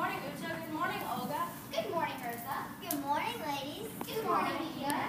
morning, Ucha. Good morning, Olga. Good morning, Ursa. Good morning, ladies. Good morning, Peter.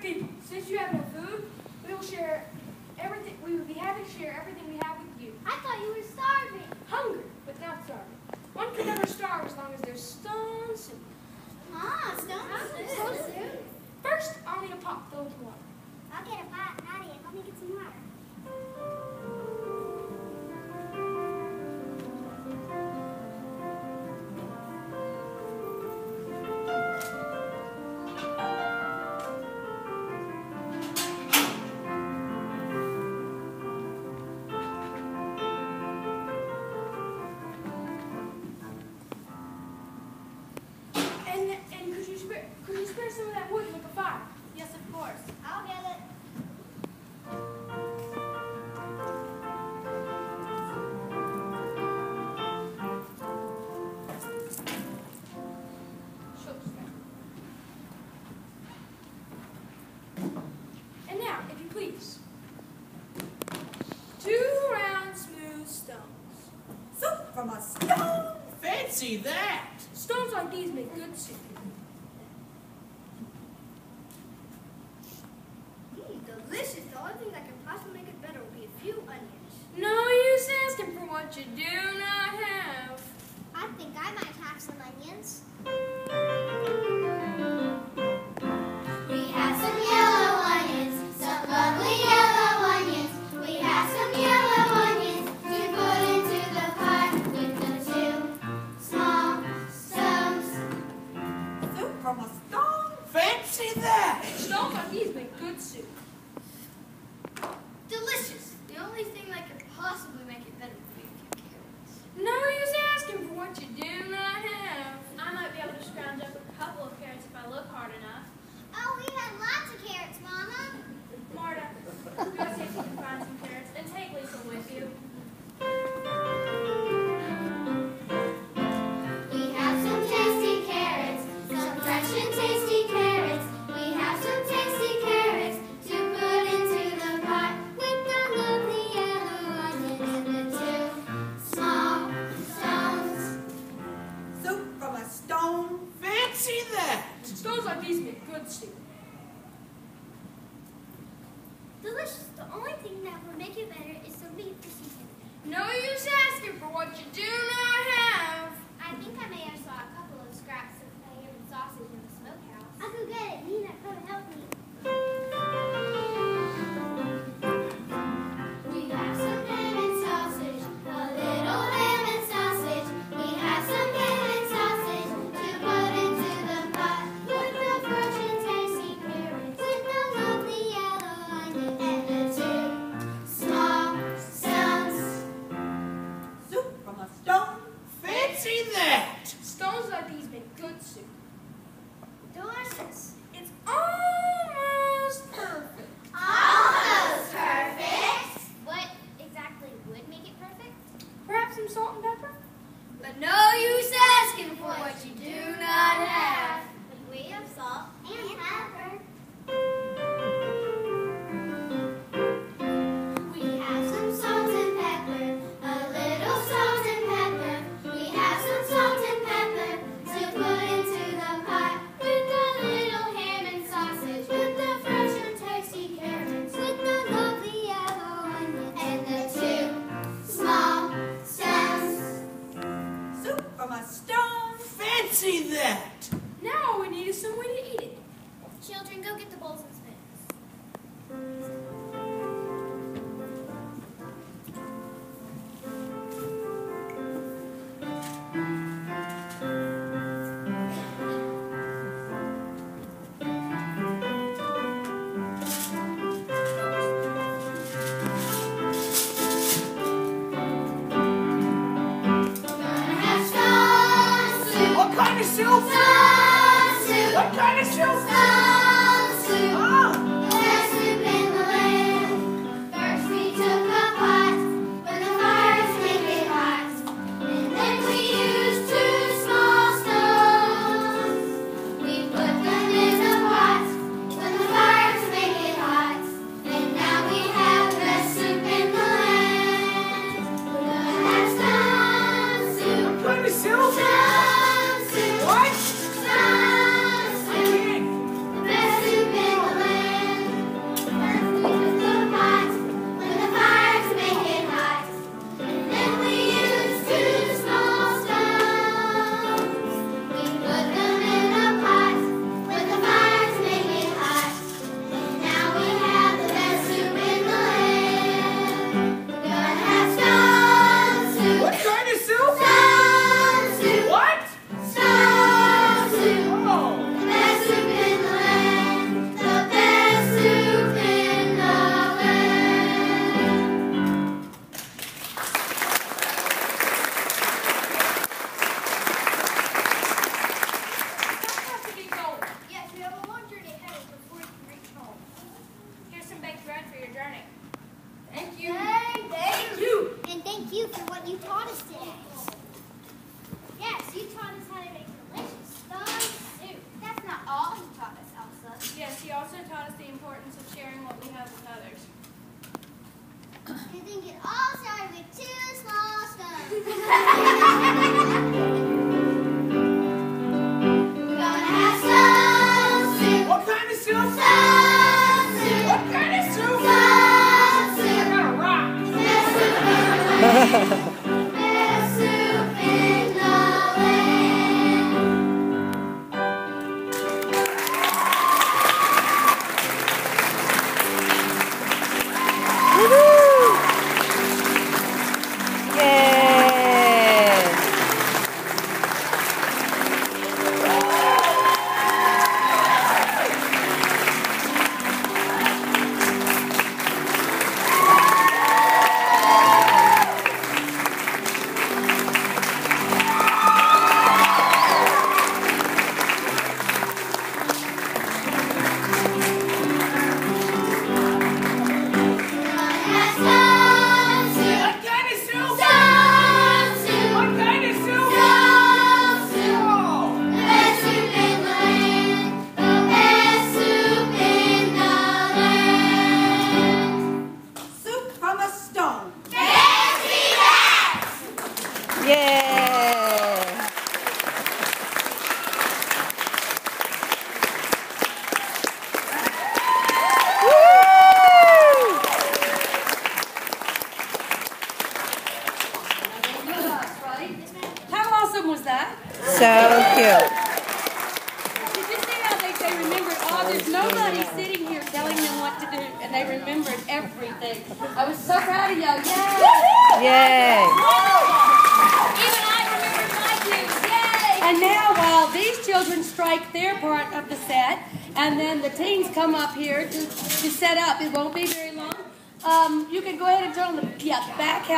people. Since you have no food, we will share Stones like these make good soup. Mmm, delicious. The only thing that can possibly make it better will be a few onions. No use asking for what you do not have. I think I might have some onions. Fancy that! Those are these make good soup. Delicious. The only thing that will make it better is some beef for season. No use asking for what you do not have. I think I may have saw a couple. dinosaurs.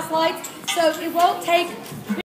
House lights,